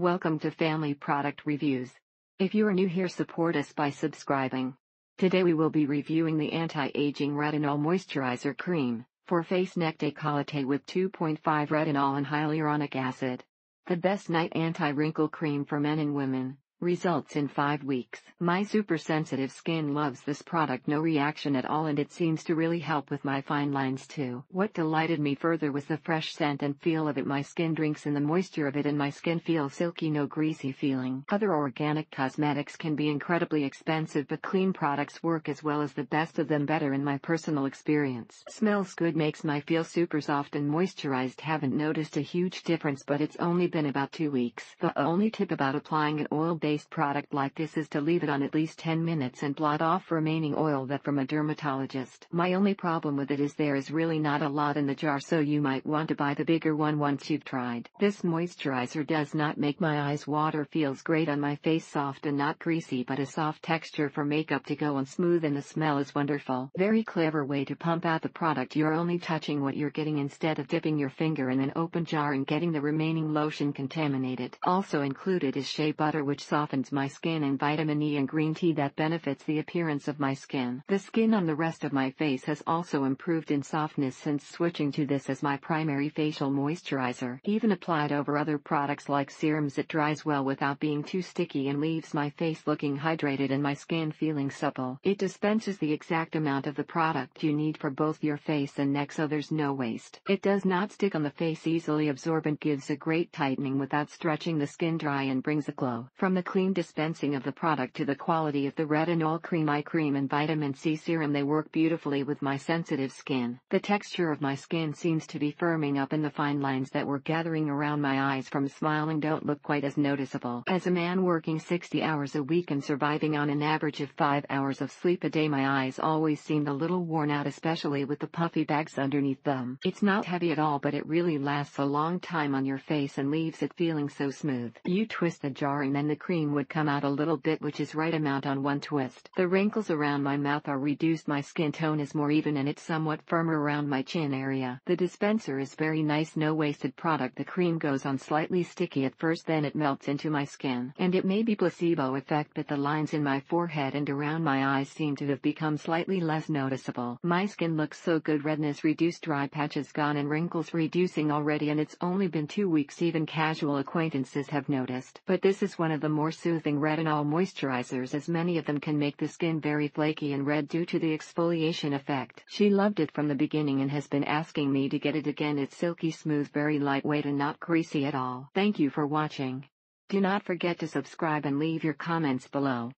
Welcome to Family Product Reviews. If you are new here, support us by subscribing. Today we will be reviewing the anti-aging retinol moisturizer cream for face neck décolleté with 2.5 retinol and hyaluronic acid. The best night anti-wrinkle cream for men and women. Results in 5 weeks. My super sensitive skin loves this product no reaction at all and it seems to really help with my fine lines too. What delighted me further was the fresh scent and feel of it my skin drinks in the moisture of it and my skin feels silky no greasy feeling. Other organic cosmetics can be incredibly expensive but clean products work as well as the best of them better in my personal experience. Smells good makes my feel super soft and moisturized haven't noticed a huge difference but it's only been about 2 weeks. The only tip about applying an oil based based product like this is to leave it on at least 10 minutes and blot off remaining oil that from a dermatologist. My only problem with it is there is really not a lot in the jar so you might want to buy the bigger one once you've tried. This moisturizer does not make my eyes water feels great on my face soft and not greasy but a soft texture for makeup to go on smooth and the smell is wonderful. Very clever way to pump out the product you're only touching what you're getting instead of dipping your finger in an open jar and getting the remaining lotion contaminated. Also included is shea butter which softens softens my skin and vitamin E and green tea that benefits the appearance of my skin. The skin on the rest of my face has also improved in softness since switching to this as my primary facial moisturizer. Even applied over other products like serums it dries well without being too sticky and leaves my face looking hydrated and my skin feeling supple. It dispenses the exact amount of the product you need for both your face and neck so there's no waste. It does not stick on the face easily absorbent gives a great tightening without stretching the skin dry and brings a glow. From the clean dispensing of the product to the quality of the retinol cream eye cream and vitamin C serum they work beautifully with my sensitive skin. The texture of my skin seems to be firming up and the fine lines that were gathering around my eyes from smiling don't look quite as noticeable. As a man working 60 hours a week and surviving on an average of 5 hours of sleep a day my eyes always seemed a little worn out especially with the puffy bags underneath them. It's not heavy at all but it really lasts a long time on your face and leaves it feeling so smooth. You twist the jar and then the cream would come out a little bit which is right amount on one twist. The wrinkles around my mouth are reduced my skin tone is more even and it's somewhat firmer around my chin area. The dispenser is very nice no wasted product the cream goes on slightly sticky at first then it melts into my skin. And it may be placebo effect but the lines in my forehead and around my eyes seem to have become slightly less noticeable. My skin looks so good redness reduced dry patches gone and wrinkles reducing already and it's only been two weeks even casual acquaintances have noticed. But this is one of the more more soothing retinol moisturizers as many of them can make the skin very flaky and red due to the exfoliation effect. She loved it from the beginning and has been asking me to get it again it's silky smooth very lightweight and not greasy at all. Thank you for watching. Do not forget to subscribe and leave your comments below.